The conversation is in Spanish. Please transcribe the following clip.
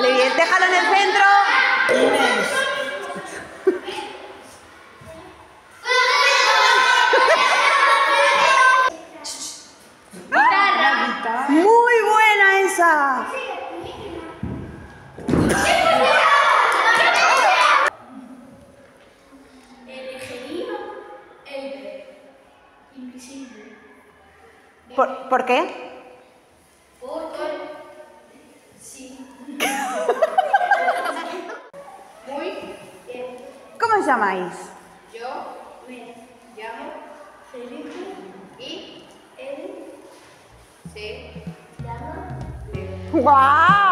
Vale, bien. Déjalo en el centro. Muy buena esa. ¿Por, ¿por qué? Llamáis? Yo me llamo Felipe y él se llama Leo. ¡Guau!